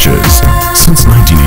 Since 19